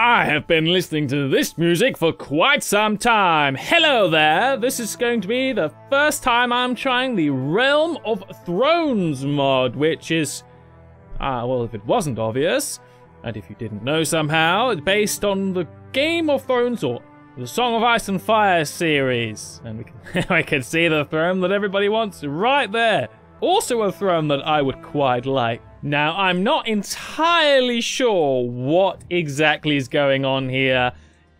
I have been listening to this music for quite some time. Hello there, this is going to be the first time I'm trying the Realm of Thrones mod, which is, ah, uh, well, if it wasn't obvious, and if you didn't know somehow, it's based on the Game of Thrones or the Song of Ice and Fire series. And we can, I can see the throne that everybody wants right there. Also a throne that I would quite like. Now, I'm not entirely sure what exactly is going on here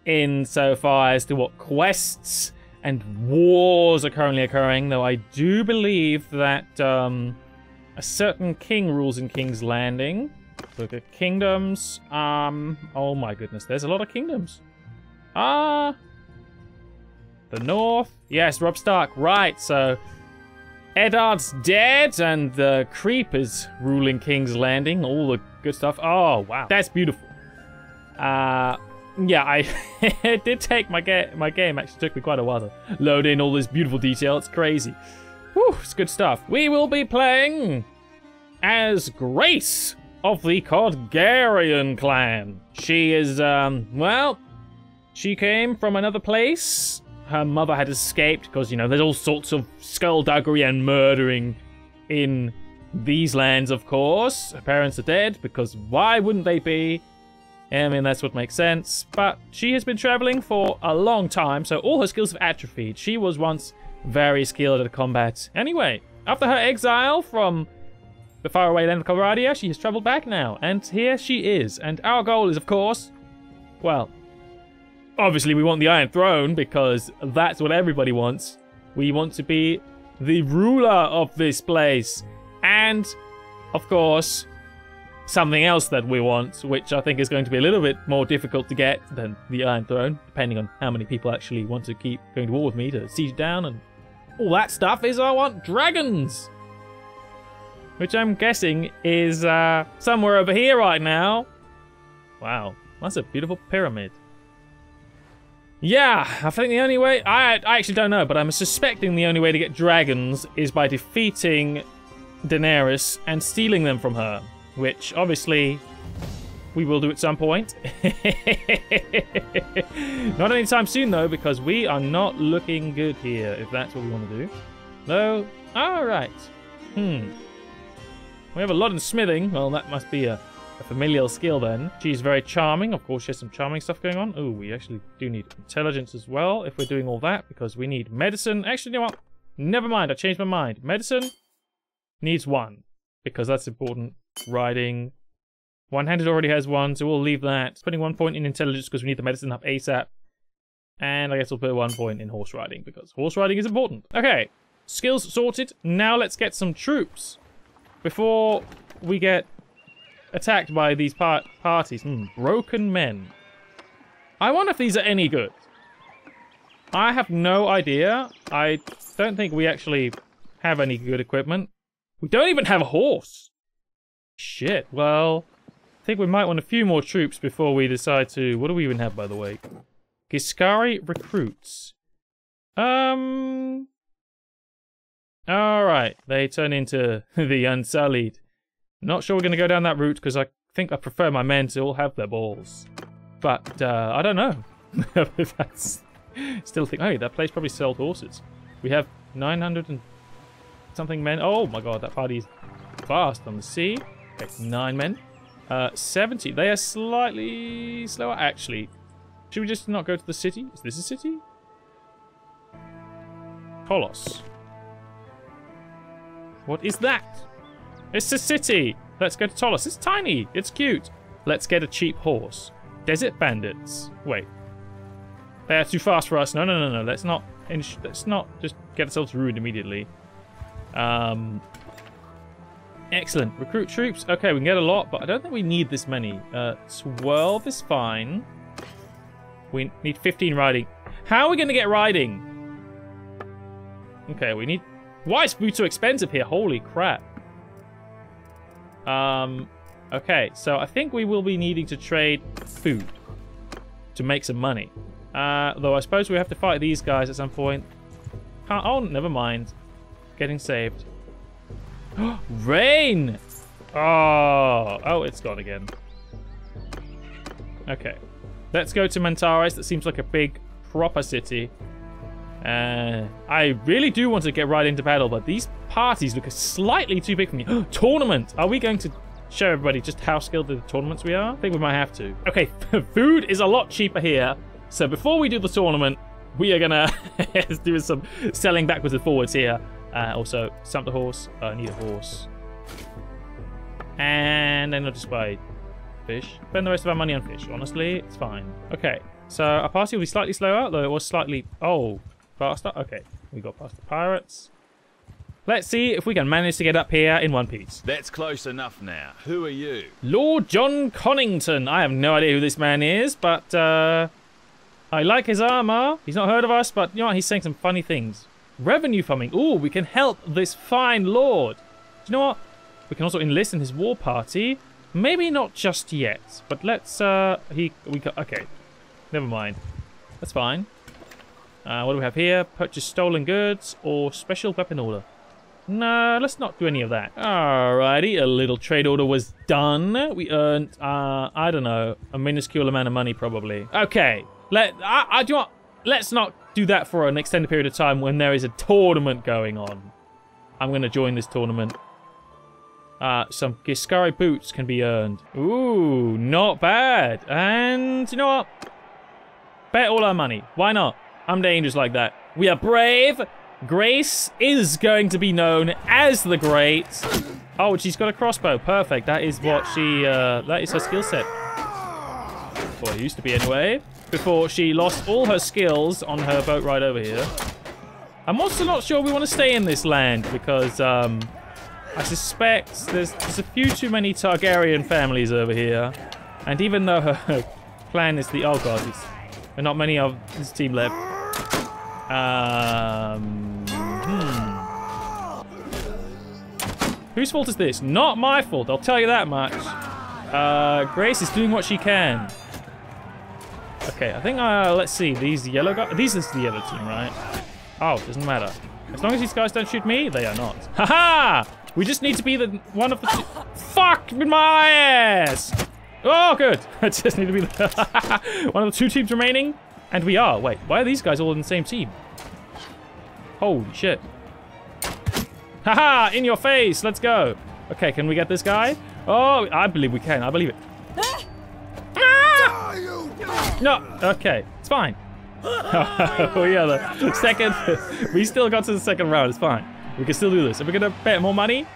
insofar as to what quests and wars are currently occurring, though I do believe that um, a certain king rules in King's Landing. Look at kingdoms. Um, oh my goodness, there's a lot of kingdoms. Ah, uh, the north. Yes, Robb Stark. Right, so Eddard's dead, and the creep is ruling King's Landing. All the good stuff. Oh, wow. That's beautiful. Uh, yeah, I it did take my, ga my game. Actually took me quite a while to load in all this beautiful detail. It's crazy. Whew, it's good stuff. We will be playing as Grace of the Codgarian clan. She is, um, well, she came from another place her mother had escaped because, you know, there's all sorts of skullduggery and murdering in these lands, of course. Her parents are dead because why wouldn't they be? I mean, that's what makes sense. But she has been traveling for a long time, so all her skills have atrophied. She was once very skilled at combat. Anyway, after her exile from the faraway land of Calradia, she has traveled back now, and here she is. And our goal is, of course, well, Obviously, we want the Iron Throne because that's what everybody wants. We want to be the ruler of this place. And, of course, something else that we want, which I think is going to be a little bit more difficult to get than the Iron Throne, depending on how many people actually want to keep going to war with me to siege down and all that stuff, is I want dragons. Which I'm guessing is uh, somewhere over here right now. Wow, that's a beautiful pyramid. Yeah, I think the only way... I, I actually don't know, but I'm suspecting the only way to get dragons is by defeating Daenerys and stealing them from her. Which, obviously, we will do at some point. not anytime soon, though, because we are not looking good here, if that's what we want to do. No? Alright. Hmm. We have a lot in smithing. Well, that must be a a familial skill then. She's very charming. Of course, she has some charming stuff going on. Oh, we actually do need intelligence as well if we're doing all that because we need medicine. Actually, you know what? Never mind. I changed my mind. Medicine needs one because that's important. Riding. One-handed already has one, so we'll leave that. Putting one point in intelligence because we need the medicine up ASAP. And I guess we'll put one point in horse riding because horse riding is important. Okay, skills sorted. Now let's get some troops before we get attacked by these par parties. Hmm, broken men. I wonder if these are any good. I have no idea. I don't think we actually have any good equipment. We don't even have a horse. Shit, well, I think we might want a few more troops before we decide to... What do we even have, by the way? Ghiscari recruits. Um... Alright, they turn into the Unsullied. Not sure we're going to go down that route because I think I prefer my men to all have their balls. But uh, I don't know. That's still think. Oh, that place probably sells horses. We have 900 and something men. Oh my god, that party's fast on the sea. Okay, nine men. Uh, 70. They are slightly slower. Actually, should we just not go to the city? Is this a city? Kolos. What is that? It's a city. Let's go to Tolos. It's tiny. It's cute. Let's get a cheap horse. Desert bandits. Wait. They're too fast for us. No, no, no, no. Let's not. Let's not just get ourselves ruined immediately. Um. Excellent. Recruit troops. Okay, we can get a lot, but I don't think we need this many. Uh, 12 is fine. We need 15 riding. How are we going to get riding? Okay, we need... Why is food so expensive here? Holy crap. Um, okay, so I think we will be needing to trade food to make some money. Uh, though I suppose we have to fight these guys at some point. Can't, oh, never mind. Getting saved. Rain! Oh, oh, it's gone again. Okay. Let's go to Mantarys. That seems like a big, proper city. Uh, I really do want to get right into battle, but these parties look slightly too big for me. Tournament! Are we going to show everybody just how skilled the tournaments we are? I think we might have to. Okay, food is a lot cheaper here. So before we do the tournament, we are gonna do some selling backwards and forwards here. Uh, also, stamp the horse. I uh, need a horse. And then I'll just buy fish. Spend the rest of our money on fish. Honestly, it's fine. Okay, so our party will be slightly slower, though it was slightly... Oh, faster? Okay, we got past the pirates. Let's see if we can manage to get up here in one piece. That's close enough now. Who are you? Lord Jon Connington. I have no idea who this man is, but uh, I like his armor. He's not heard of us, but you know what? He's saying some funny things. Revenue farming. Ooh, we can help this fine lord. Do you know what? We can also enlist in his war party. Maybe not just yet, but let's, uh, he, we okay. Never mind. That's fine. Uh, what do we have here? Purchase stolen goods or special weapon order? No, let's not do any of that. Alrighty, a little trade order was done. We earned, uh, I don't know, a minuscule amount of money probably. Okay, let, I, I do not, let's not do that for an extended period of time when there is a tournament going on. I'm going to join this tournament. Uh, some Ghiscari boots can be earned. Ooh, not bad. And you know what? Bet all our money. Why not? I'm dangerous like that. We are brave. Grace is going to be known as the Great. Oh, she's got a crossbow. Perfect. That is what she, uh, that is her skill set. Well, it used to be anyway. Before she lost all her skills on her boat ride over here. I'm also not sure we want to stay in this land because, um, I suspect there's, there's a few too many Targaryen families over here. And even though her clan is the... Oh god, there are not many of this team left. Um, hmm. Whose fault is this? Not my fault, I'll tell you that much. Uh, Grace is doing what she can. Okay, I think, uh, let's see, these yellow guys, these is the other team, right? Oh, doesn't matter. As long as these guys don't shoot me, they are not. Haha! -ha! We just need to be the one of the two. Fuck with my ass! Oh, good. I just need to be the one of the two teams remaining. And we are. Wait, why are these guys all in the same team? Holy shit. Haha, in your face. Let's go. Okay, can we get this guy? Oh, I believe we can. I believe it. Ah! No, okay. It's fine. we are the second. we still got to the second round. It's fine. We can still do this. Are we gonna bet more money?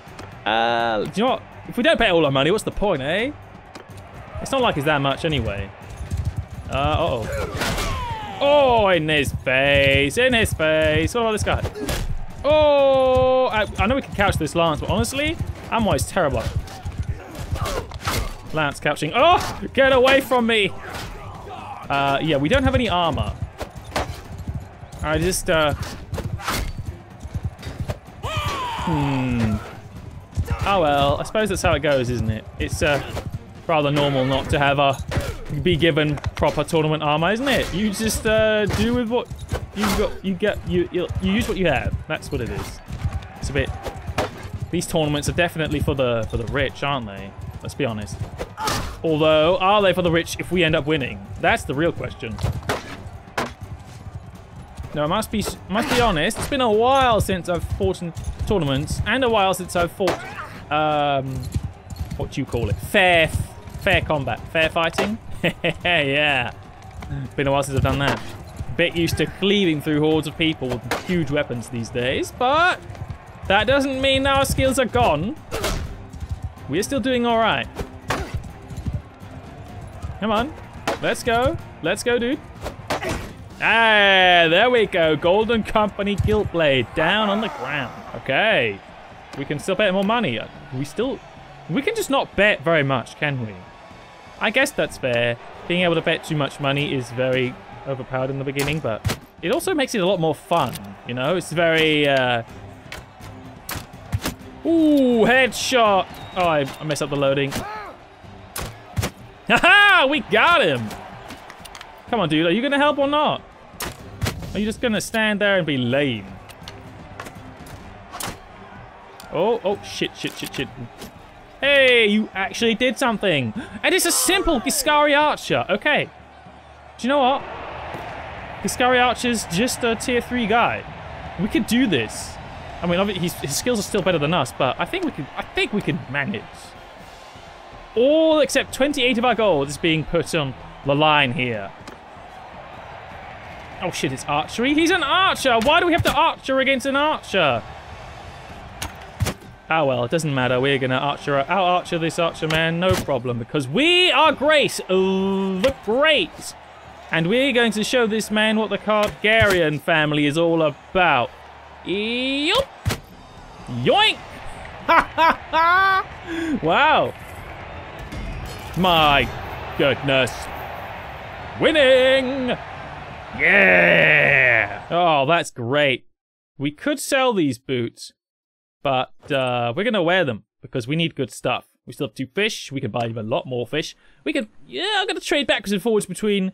Uh, do you know what? If we don't bet all our money, what's the point, eh? It's not like it's that much anyway. Uh, uh oh Oh, in his face. In his face. What about this guy? Oh, I, I know we can couch this Lance, but honestly, ammo is terrible. Lance couching. Oh, get away from me. Uh, yeah, we don't have any armor. I just, uh, Hmm. Oh well, I suppose that's how it goes, isn't it? It's uh, rather normal not to have a be given proper tournament armor, isn't it? You just uh, do with what you got. You get you you use what you have. That's what it is. It's a bit. These tournaments are definitely for the for the rich, aren't they? Let's be honest. Although, are they for the rich if we end up winning? That's the real question. No, I must be must be honest. It's been a while since I've fought in tournaments, and a while since I've fought. Um, what do you call it? Fair, fair combat, fair fighting. yeah, been a while since I've done that. Bit used to cleaving through hordes of people with huge weapons these days, but that doesn't mean our skills are gone. We're still doing all right. Come on, let's go. Let's go, dude. Ah, there we go. Golden Company Gilt Blade down on the ground. Okay. We can still bet more money. We still... We can just not bet very much, can we? I guess that's fair. Being able to bet too much money is very overpowered in the beginning, but it also makes it a lot more fun, you know? It's very, uh... Ooh, headshot! Oh, I, I messed up the loading. Haha! We got him! Come on, dude. Are you to help or not? Are you just to stand there and be lame? Oh, oh, shit, shit, shit, shit. Hey, you actually did something. And it's a simple Ghiscari Archer. Okay. Do you know what? Ghiscari Archer's just a tier 3 guy. We could do this. I mean, his, his skills are still better than us, but I think we could. I think we can manage. All except 28 of our gold is being put on the line here. Oh shit, it's archery? He's an archer! Why do we have to archer against an archer? Ah well, it doesn't matter. We're gonna archer out archer this archer man, no problem, because we are great! The great! And we're going to show this man what the Targaryen family is all about. Yup! Yoink! Ha ha ha! Wow! My goodness. Winning! Yeah! Oh, that's great. We could sell these boots, but uh, we're going to wear them because we need good stuff. We still have two fish. We can buy even a lot more fish. We could, yeah, I'm going to trade backwards and forwards between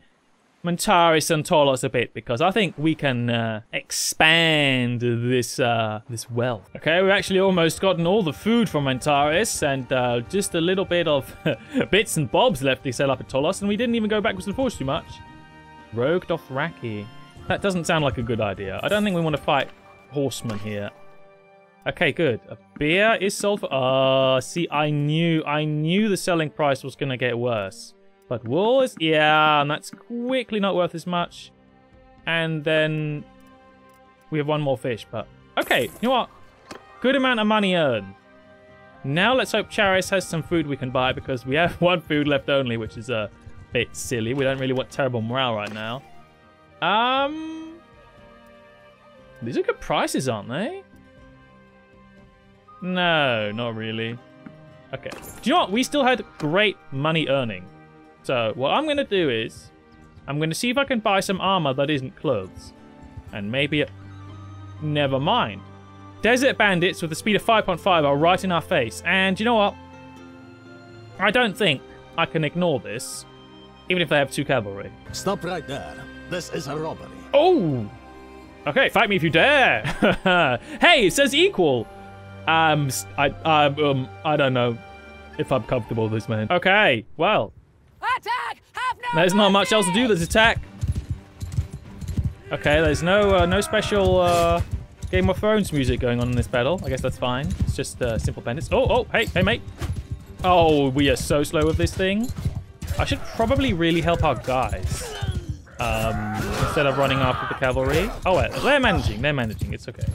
Mantarys and Tolos a bit because I think we can uh, expand this uh, this wealth. Okay, we've actually almost gotten all the food from Mantarys and uh, just a little bit of bits and bobs left to sell up at Tolos, and we didn't even go backwards and forwards too much. Rogue Dothraki. That doesn't sound like a good idea. I don't think we want to fight horsemen here. Okay, good. A beer is sold for... Uh, see, I knew, I knew the selling price was going to get worse. But wool is, yeah, and that's quickly not worth as much. And then we have one more fish, but okay, you know what? Good amount of money earned. Now let's hope Charis has some food we can buy because we have one food left only, which is a bit silly. We don't really want terrible morale right now. Um, these are good prices, aren't they? No, not really. Okay. Do you know what? We still had great money earning. So what I'm going to do is I'm going to see if I can buy some armor that isn't clothes. And maybe... It... Never mind. Desert bandits with a speed of 5.5 are right in our face. And you know what? I don't think I can ignore this. Even if they have two cavalry. Stop right there. This is a robbery. Oh! Okay, fight me if you dare. hey, it says equal. Um, I, I, um, I don't know if I'm comfortable with this, man. Okay, well, Attack! No there's not much else to do. There's attack. Okay, there's no uh, no special uh, Game of Thrones music going on in this battle. I guess that's fine. It's just uh, simple bandits. Oh, oh, hey, hey, mate. Oh, we are so slow with this thing. I should probably really help our guys. Um, instead of running after the cavalry. Oh, wait, they're managing. They're managing. It's okay.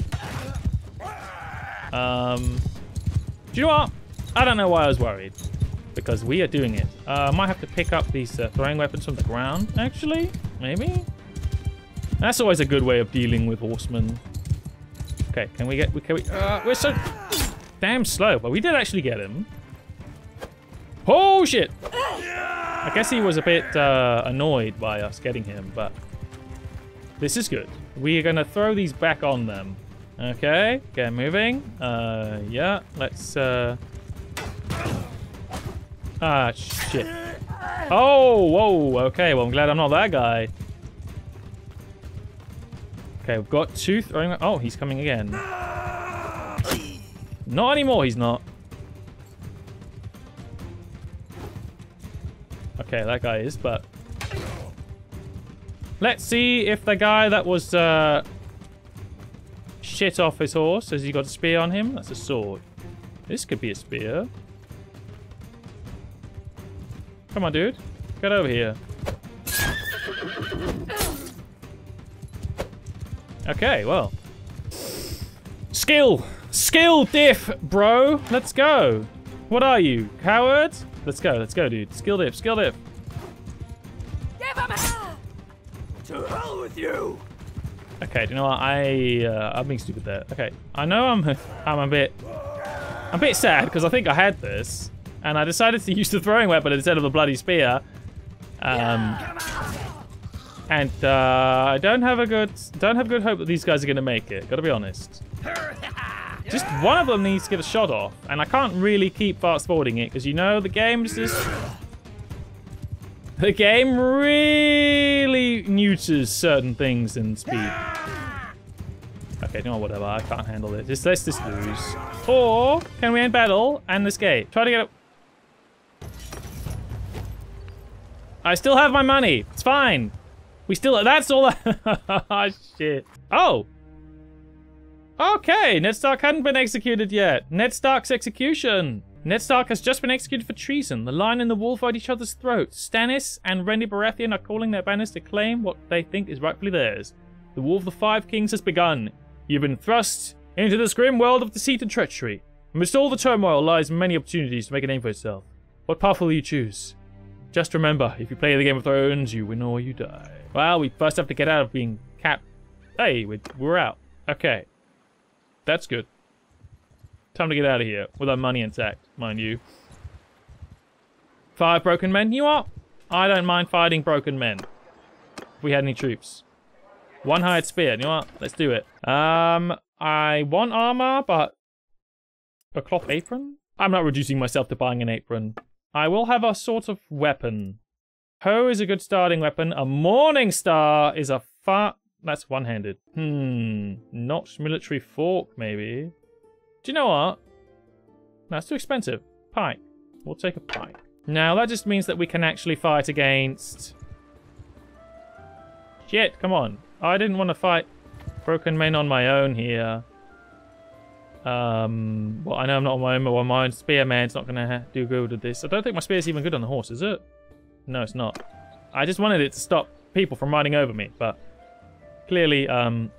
Um, do you know what? I don't know why I was worried because we are doing it. Uh, I might have to pick up these uh, throwing weapons from the ground, actually. Maybe? That's always a good way of dealing with horsemen. Okay, can we get... Can we, uh, we're so damn slow, but we did actually get him. Oh, shit! I guess he was a bit uh, annoyed by us getting him, but this is good. We are going to throw these back on them. Okay, get moving. Uh, yeah, let's... Uh, Ah, shit. Oh, whoa, okay, well, I'm glad I'm not that guy. Okay, we've got two throwing... Oh, he's coming again. Not anymore, he's not. Okay, that guy is, but... Let's see if the guy that was, uh... Shit off his horse, has he got a spear on him? That's a sword. This could be a spear. Come on, dude. Get over here. Okay, well. Skill! Skill diff, bro! Let's go! What are you? Coward? Let's go, let's go, dude. Skill diff, skill diff. Okay, do you know what? I, uh, I'm being stupid there. Okay, I know I'm, I'm a bit, I'm a bit sad because I think I had this and I decided to use the throwing weapon instead of the bloody spear. Um, and uh, I don't have a good don't have good hope that these guys are going to make it. Got to be honest. Just one of them needs to get a shot off, and I can't really keep fast forwarding it because you know the game's just the game really neuters certain things in speed. Okay, no, whatever. I can't handle this. Just, let's just lose. Or can we end battle and escape? Try to get up. I still have my money. It's fine. We still. That's all. I... Ah, shit. Oh. Okay, Ned Stark hadn't been executed yet. Ned Stark's execution. Ned Stark has just been executed for treason. The Lion and the Wolf are at each other's throats. Stannis and Renly Baratheon are calling their banners to claim what they think is rightfully theirs. The War of the Five Kings has begun. You've been thrust into this grim world of deceit and treachery. Amidst all the turmoil lies many opportunities to make a name for yourself. What path will you choose? Just remember, if you play the Game of Thrones, you win or you die. Well, we first have to get out of being capped. Hey, we're out. Okay. That's good. Time to get out of here with our money intact, mind you. Five broken men. You are. I don't mind fighting broken men. If we had any troops. One hired spear. You know what? Let's do it. Um, I want armor, but a cloth apron? I'm not reducing myself to buying an apron. I will have a sort of weapon. Hoe is a good starting weapon. A Morning Star is a far... That's one-handed. Hmm. Notched military fork, maybe. Do you know what? That's too expensive. Pike. We'll take a pike. Now, that just means that we can actually fight against... Shit, come on. I didn't want to fight broken men on my own here. Um, well, I know I'm not on my own, but my own spearman's not going to do good with this. I don't think my spear's even good on the horse, is it? No, it's not. I just wanted it to stop people from riding over me, but clearly, um...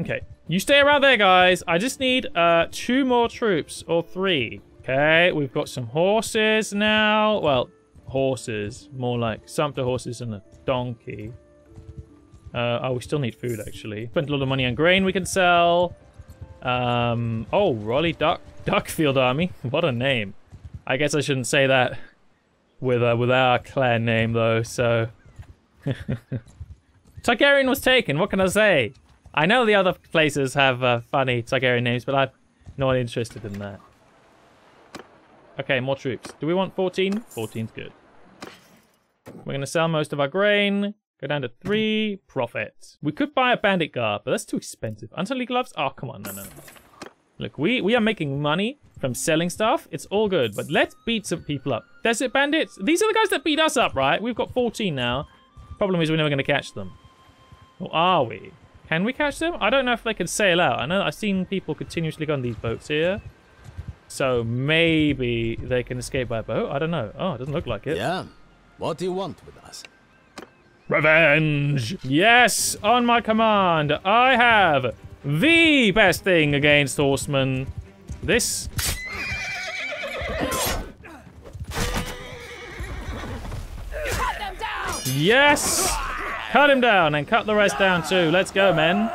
Okay. You stay around there, guys. I just need uh, two more troops, or three. Okay, we've got some horses now. Well, horses. More like sumpter horses and a donkey. Uh, oh, we still need food, actually. Spent a lot of money on grain we can sell. Um, oh, Rolly Duck Duckfield Army. What a name. I guess I shouldn't say that with, uh, with our clan name, though, so... Targaryen was taken, what can I say? I know the other places have uh, funny Targaryen names, but I'm not interested in that. Okay, more troops. Do we want 14? 14's good. We're going to sell most of our grain. Go down to three. Profit. We could buy a bandit guard, but that's too expensive. Unsullied gloves? Oh, come on. No, no, no. Look, we, we are making money from selling stuff. It's all good, but let's beat some people up. Desert bandits? These are the guys that beat us up, right? We've got 14 now. Problem is we're never going to catch them. Or are we? Can we catch them? I don't know if they can sail out. I know I've seen people continuously go on these boats here. So maybe they can escape by boat. I don't know. Oh, it doesn't look like it. Yeah. What do you want with us? Revenge! Yes, on my command, I have the best thing against horsemen. This. Yes! Cut him down and cut the rest down too. Let's go, men.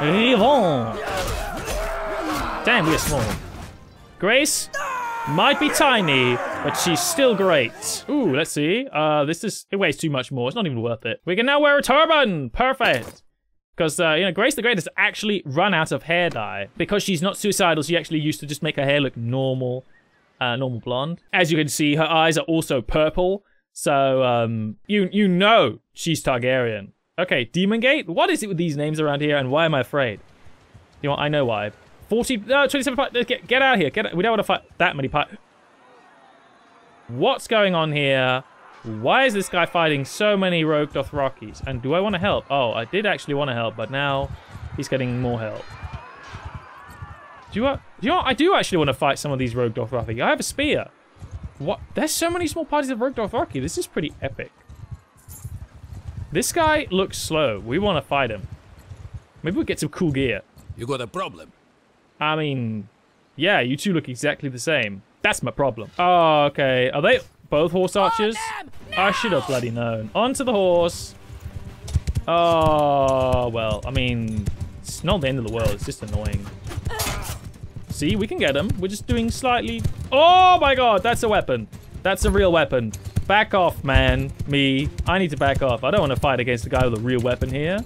Yvonne. Damn, we're small. Grace might be tiny, but she's still great. Ooh, let's see. Uh, this is, it weighs too much more. It's not even worth it. We can now wear a turban. Perfect. Because, uh, you know, Grace the Great has actually run out of hair dye. Because she's not suicidal, she actually used to just make her hair look normal, uh, normal blonde. As you can see, her eyes are also purple. So, um, you, you know she's Targaryen. Okay, Demon Gate? What is it with these names around here and why am I afraid? You know, I know why. 40, no, 27, get, get out of here. Get, we don't want to fight that many. What's going on here? Why is this guy fighting so many rogue Dothrakis? And do I want to help? Oh, I did actually want to help, but now he's getting more help. Do you, do you know what? I do actually want to fight some of these rogue Dothraki. I have a spear. What? There's so many small parties of rogue Dothraki. This is pretty epic. This guy looks slow. We want to fight him. Maybe we'll get some cool gear. You got a problem? I mean, yeah, you two look exactly the same. That's my problem. Oh, okay. Are they both horse oh, archers? I should have bloody known. Onto the horse. Oh, well, I mean, it's not the end of the world. It's just annoying. See, we can get him. We're just doing slightly... Oh, my God. That's a weapon. That's a real weapon. Back off, man. Me. I need to back off. I don't want to fight against a guy with a real weapon here.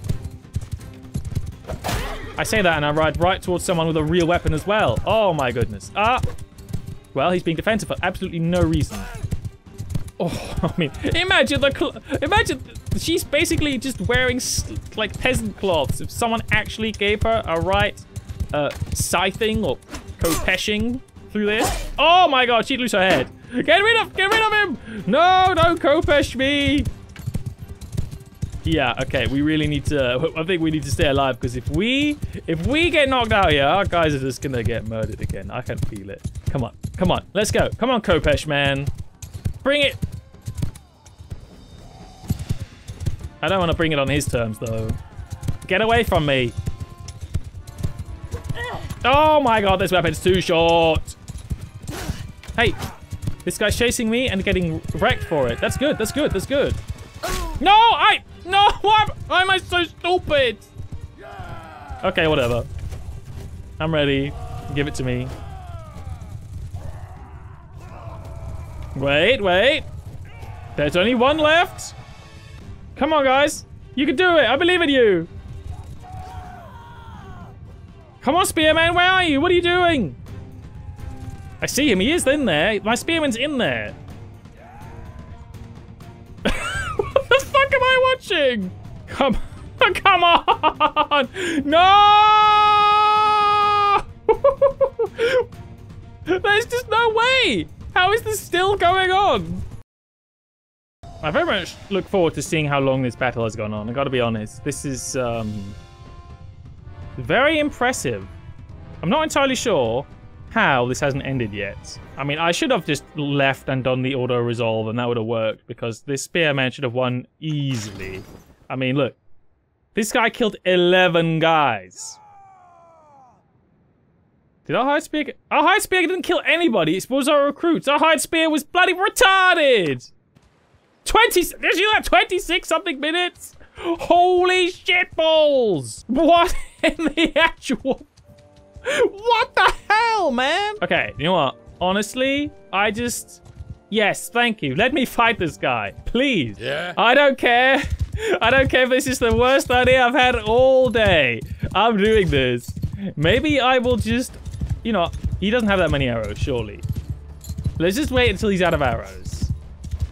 I say that and I ride right towards someone with a real weapon as well. Oh, my goodness. Ah. Well, he's being defensive for absolutely no reason. Oh, I mean, imagine the imagine she's basically just wearing like peasant cloths. If someone actually gave her a right uh, scything or kopeshing through this, oh my god, she'd lose her head. Get rid of, get rid of him! No, don't khopesh me. Yeah, okay, we really need to, I think we need to stay alive because if we, if we get knocked out here, our guys are just gonna get murdered again. I can feel it. Come on, come on, let's go. Come on, Khopesh, man. Bring it. I don't want to bring it on his terms, though. Get away from me. Oh my god, this weapon's too short. Hey, this guy's chasing me and getting wrecked for it. That's good, that's good, that's good. No, I... No, why, why am I so stupid? Okay, whatever. I'm ready. Give it to me. Wait, wait. There's only one left. Come on, guys. You can do it. I believe in you. Come on, Spearman. Where are you? What are you doing? I see him. He is in there. My Spearman's in there. what the fuck am I watching? Come, come on! No! There's just no way. How is this still going on? I very much look forward to seeing how long this battle has gone on. I gotta be honest. This is um, very impressive. I'm not entirely sure how this hasn't ended yet. I mean, I should have just left and done the auto resolve and that would have worked because this spearman should have won easily. I mean, look. This guy killed 11 guys. Did our hide spear? Our hide spear didn't kill anybody. It was our recruits. Our hide spear was bloody retarded. 20. Did you that? 26 something minutes. Holy shit balls! What in the actual? What the hell, man? Okay, you know what? Honestly, I just. Yes, thank you. Let me fight this guy, please. Yeah? I don't care. I don't care if this is the worst idea I've had all day. I'm doing this. Maybe I will just, you know, he doesn't have that many arrows, surely. Let's just wait until he's out of arrows.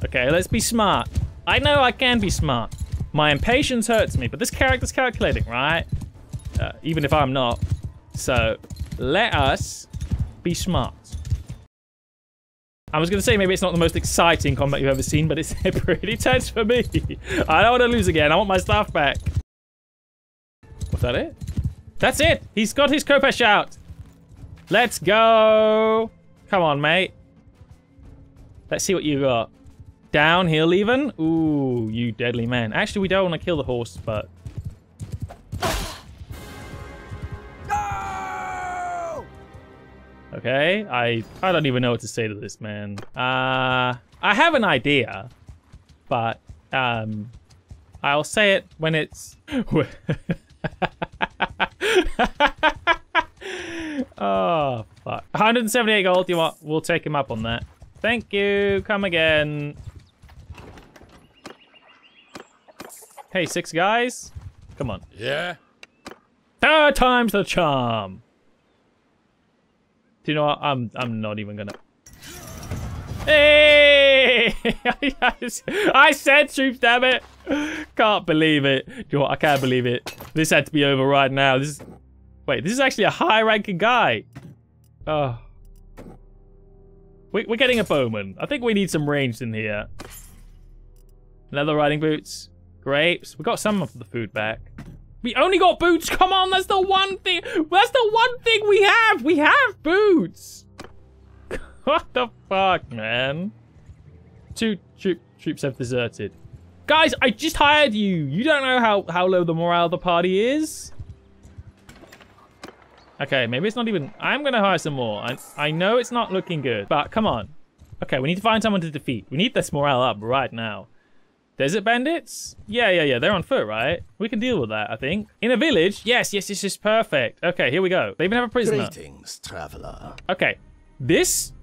Okay, let's be smart. I know I can be smart. My impatience hurts me, but this character's calculating, right? Uh, even if I'm not. So, let us be smart. I was going to say maybe it's not the most exciting combat you've ever seen, but it's pretty tense for me. I don't want to lose again. I want my stuff back. Was that it? That's it. He's got his Khopesh out. Let's go. Come on, mate. Let's see what you got. Downhill even? Ooh, you deadly man. Actually, we don't want to kill the horse, but... Okay, I I don't even know what to say to this man. Uh, I have an idea, but um, I'll say it when it's. oh fuck! 178 gold. You want? We'll take him up on that. Thank you. Come again. Hey, six guys. Come on. Yeah? Third time's the charm. Do you know what? I'm I'm not even gonna. Hey! I said troops, damn it! Can't believe it. Do you know what? I can't believe it. This had to be over right now. This is. Wait, this is actually a high-ranking guy. Oh. We- We're getting a bowman. I think we need some ranged in here. Leather riding boots. Grapes. We got some of the food back. We only got boots. Come on, that's the one thing. That's the one thing we have. We have boots. what the fuck, man? Two troop, troops have deserted. Guys, I just hired you. You don't know how, how low the morale of the party is. Okay, maybe it's not even... I'm going to hire some more. I, I know it's not looking good, but come on. Okay, we need to find someone to defeat. We need this morale up right now. Desert bandits? Yeah, yeah, yeah. They're on foot, right? We can deal with that, I think. In a village? Yes, yes, yes, yes. Perfect. Okay, here we go. They even have a prisoner. Greetings, traveler. Okay. This...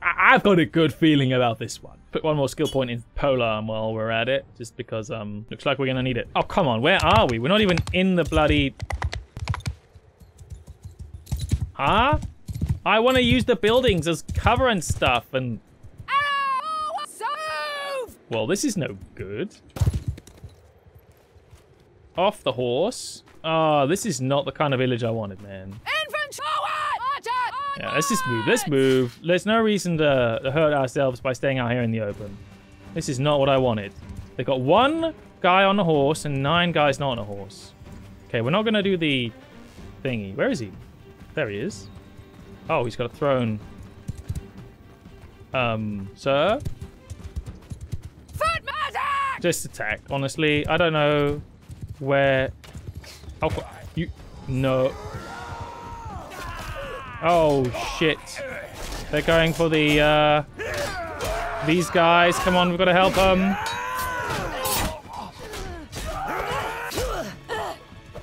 I- I've got a good feeling about this one. Put one more skill point in polearm while we're at it. Just because, um... Looks like we're gonna need it. Oh, come on. Where are we? We're not even in the bloody... Huh? I want to use the buildings as cover and stuff and... Well, this is no good. off the horse. Oh, this is not the kind of village I wanted, man. Infantry! Forward! Yeah, let's just move. Let's move. There's no reason to, to hurt ourselves by staying out here in the open. This is not what I wanted. They got one guy on a horse and nine guys not on a horse. Okay, we're not going to do the thingy. Where is he? There he is. Oh, he's got a throne. Um, sir? Just attack. Honestly, I don't know where... Oh, you... No. Oh, shit. They're going for the, uh... These guys. Come on, we've got to help them.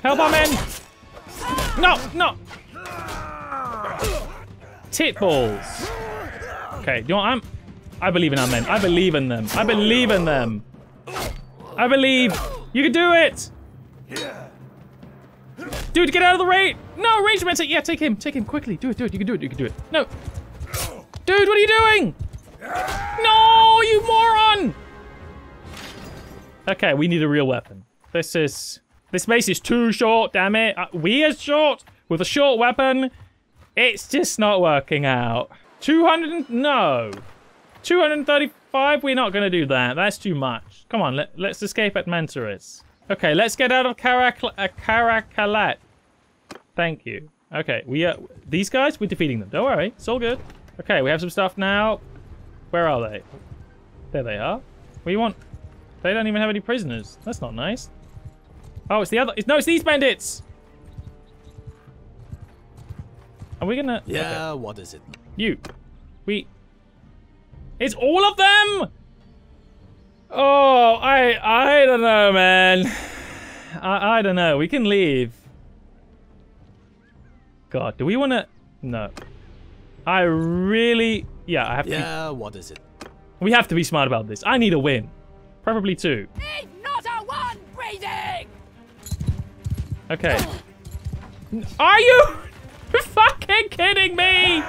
Help our men! No, no! Tit balls. Okay, you know what? I'm... I believe in our men. I believe in them. I believe in them. I believe. You can do it! Dude, get out of the raid! No, range man, take, yeah, take him, take him, quickly. Do it, do it, you can do it, you can do it. No. Dude, what are you doing? No, you moron! Okay, we need a real weapon. This is... This base is too short, damn it. Uh, we are short with a short weapon. It's just not working out. 200. No. 235? We're not going to do that. That's too much. Come on, let, let's escape at Mantarys. Okay, let's get out of Caracal uh, Caracalat. Thank you. Okay, we are... These guys, we're defeating them. Don't worry. It's all good. Okay, we have some stuff now. Where are they? There they are. We want? They don't even have any prisoners. That's not nice. Oh, it's the other... It's, no, it's these bandits! Are we gonna... Yeah, okay. what is it? You. We... It's all of them? Oh, I... I don't know, man. I, I don't know. We can leave. God, do we want to... No. I really... Yeah, I have to Yeah, what is it? We have to be smart about this. I need a win. Preferably two. Need not a one breathing! Okay. Are you fucking kidding me?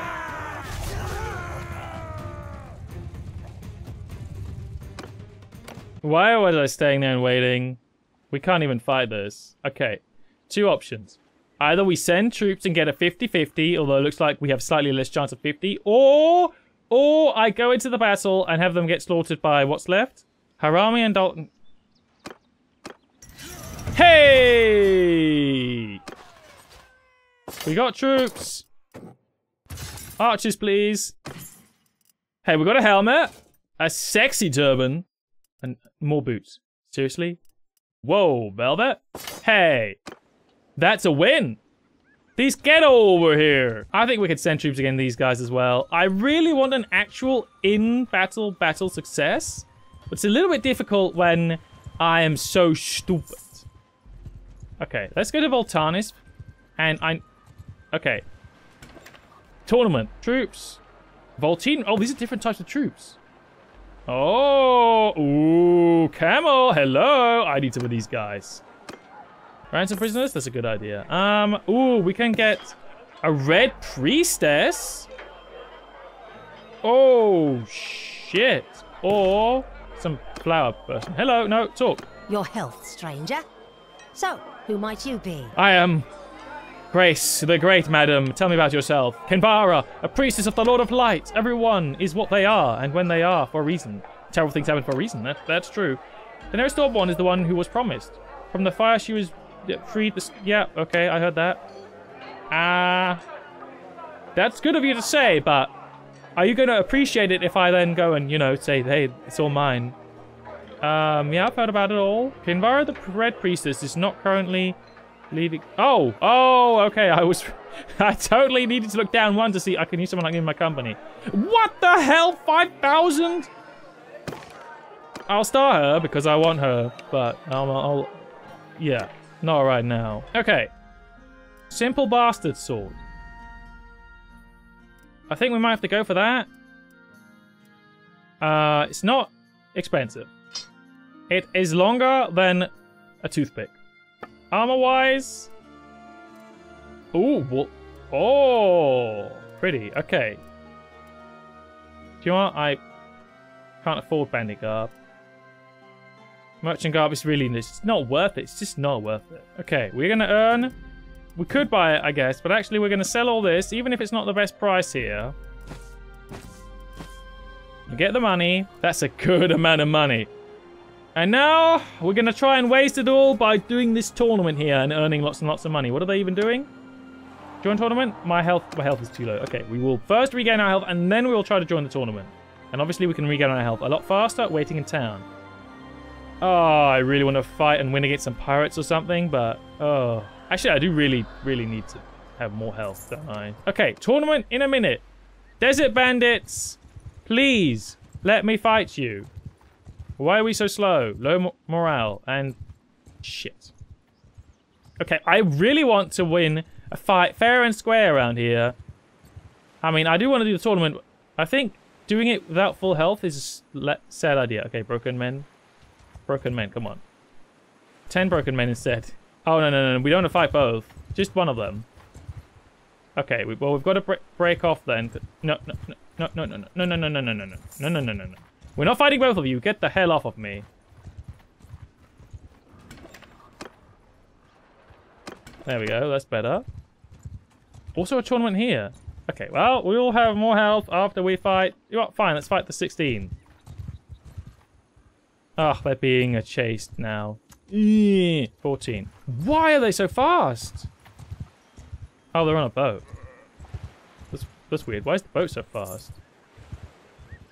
Why was I staying there and waiting? We can't even fight this. Okay. Two options. Either we send troops and get a 50-50, although it looks like we have slightly less chance of 50, or or I go into the battle and have them get slaughtered by what's left? Harami and Dalton. Hey! We got troops. Archers, please. Hey, we got a helmet, a sexy turban, and more boots. Seriously? Whoa, Velvet? Hey, that's a win. These get over here. I think we could send troops against these guys as well. I really want an actual in-battle battle success. But it's a little bit difficult when I am so stupid. Okay, let's go to Volantis. And I... Okay. Tournament. Troops. Voltine. Oh, these are different types of troops. Oh. Ooh, camel. Hello. I need some of these guys. Ransom prisoners? That's a good idea. Um, ooh, we can get a red priestess. Oh, shit. Or some flower person. Hello, no, talk. Your health, stranger. So, who might you be? I am Grace, the great madam. Tell me about yourself. Kinvara, a priestess of the Lord of Light. Everyone is what they are, and when they are, for a reason. Terrible things happen for a reason. That, that's true. The nearest one is the one who was promised. From the fire she was freed. The, yeah, okay, I heard that. Ah, uh, that's good of you to say, but are you going to appreciate it if I then go and, you know, say, hey, it's all mine? Um, yeah, I've heard about it all. Kinvara the Red Priestess is not currently leaving. Oh, oh, okay. I was, I totally needed to look down one to see I can use someone like in my company. What the hell? 5,000? I'll star her because I want her, but I'll, I'll, yeah, not right now. Okay. Simple bastard sword. I think we might have to go for that. Uh, it's not expensive. It is longer than a toothpick. Armor-wise... Ooh, well, oh, pretty. Okay. Do you what? I can't afford bandit garb. Merchant garb is really it's not worth it. It's just not worth it. Okay, we're gonna earn. We could buy it, I guess, but actually we're gonna sell all this, even if it's not the best price here. Get the money. That's a good amount of money. And now we're gonna try and waste it all by doing this tournament here and earning lots and lots of money. What are they even doing? Join tournament? My health my health is too low. Okay, we will first regain our health and then we will try to join the tournament. And obviously we can regain our health a lot faster waiting in town. Oh, I really want to fight and win against some pirates or something, but oh. Actually, I do really, really need to have more health, don't I? Okay, tournament in a minute. Desert bandits, please let me fight you. Why are we so slow? Low mo morale and shit. Okay, I really want to win a fight fair and square around here. I mean, I do want to do the tournament. I think doing it without full health is a sad idea. Okay, broken men. Broken men, come on. Ten broken men instead. Oh, no, no, no, we don't want to fight both. Just one of them. Okay, we, well, we've got to break, break off then. No, no, No, no, no, no, no, no, no, no, no, no, no, no, no, no, no, no, no. We're not fighting both of you. Get the hell off of me. There we go. That's better. Also a tournament here. Okay, well, we all have more health after we fight. You know what? Fine, let's fight the 16. Ah, oh, they're being chased now. 14. Why are they so fast? Oh, they're on a boat. That's, that's weird. Why is the boat so fast?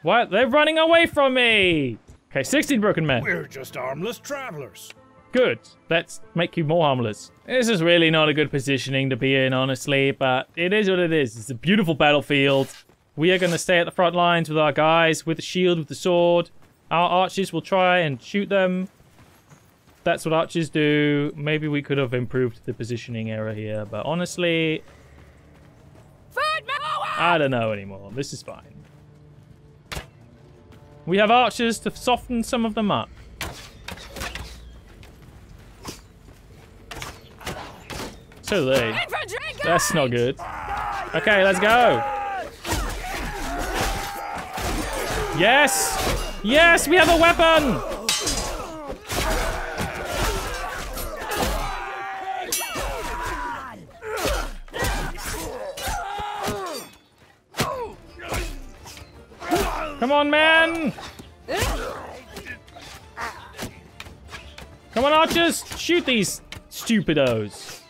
What? They're running away from me! Okay, 16 broken men. We're just armless travelers. Good. Let's make you more harmless. This is really not a good positioning to be in, honestly, but it is what it is. It's a beautiful battlefield. We are going to stay at the front lines with our guys, with the shield, with the sword. Our archers will try and shoot them. That's what archers do. Maybe we could have improved the positioning error here, but honestly... I don't know anymore. This is fine. We have archers to soften some of them up. So they. That's not good. Okay, let's go. Yes! Yes, we have a weapon! Come on, man! Come on, archers! Shoot these stupidos!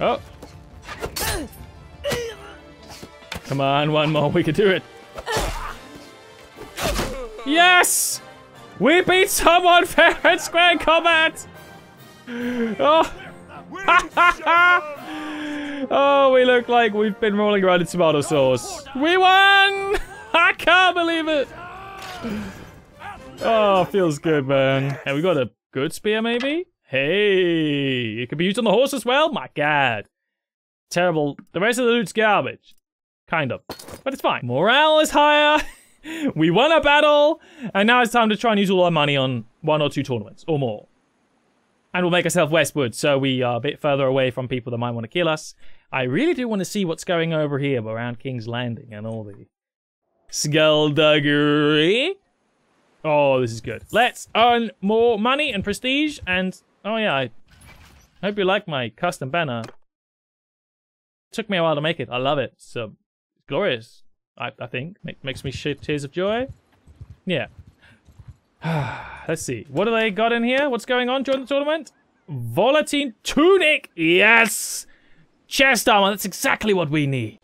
Oh! Come on, one more, we can do it! Yes! We beat someone fair and square in combat! Oh! oh, we look like we've been rolling around in tomato sauce. We won! I can't believe it! Oh, feels good, man. And we got a good spear, maybe? Hey, it could be used on the horse as well? My god. Terrible. The rest of the loot's garbage. Kind of. But it's fine. Morale is higher. we won a battle. And now it's time to try and use all our money on one or two tournaments or more and we'll make ourselves westward so we are a bit further away from people that might want to kill us. I really do want to see what's going over here around King's Landing and all the skullduggery. Oh, this is good. Let's earn more money and prestige and oh yeah, I hope you like my custom banner. Took me a while to make it. I love it. So glorious. I, I think Make, makes me shed tears of joy. Yeah. Let's see. What do they got in here? What's going on during the tournament? Volatile Tunic! Yes! Chest armor, that's exactly what we need.